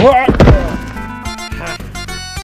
What?